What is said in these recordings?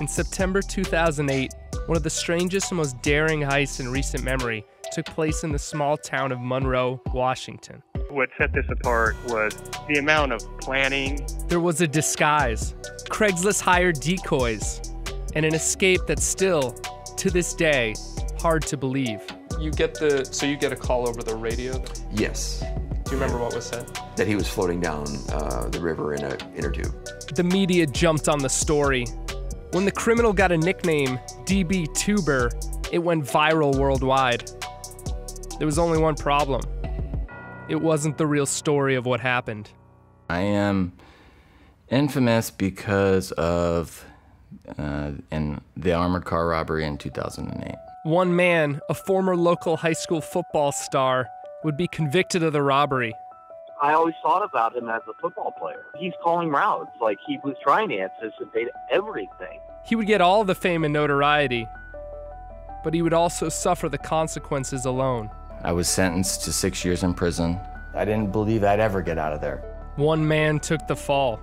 In September 2008, one of the strangest and most daring heists in recent memory took place in the small town of Monroe, Washington. What set this apart was the amount of planning. There was a disguise, Craigslist hired decoys, and an escape that's still, to this day, hard to believe. You get the so you get a call over the radio. Yes. Do you remember what was said? That he was floating down uh, the river in an inner tube. The media jumped on the story. When the criminal got a nickname, DB Tuber, it went viral worldwide. There was only one problem. It wasn't the real story of what happened. I am infamous because of uh, in the armored car robbery in 2008. One man, a former local high school football star, would be convicted of the robbery. I always thought about him as a football player. He's calling routes like he was trying to anticipate everything. He would get all the fame and notoriety, but he would also suffer the consequences alone. I was sentenced to six years in prison. I didn't believe I'd ever get out of there. One man took the fall.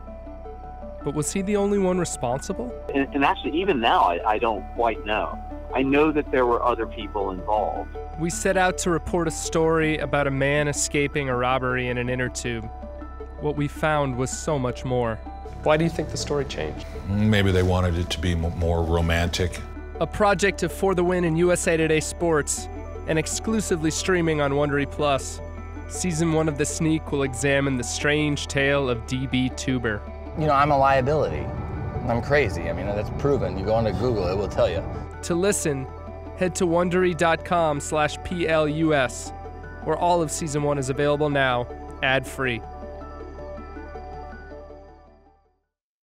But was he the only one responsible? And, and actually, even now, I, I don't quite know. I know that there were other people involved. We set out to report a story about a man escaping a robbery in an inner tube. What we found was so much more. Why do you think the story changed? Mm, maybe they wanted it to be more romantic. A project of For the Win and USA Today Sports, and exclusively streaming on Wondery Plus. Season one of The Sneak will examine the strange tale of DB Tuber. You know, I'm a liability. I'm crazy. I mean, that's proven. You go onto Google, it will tell you. To listen, head to wondery.com slash PLUS, where all of season one is available now, ad free.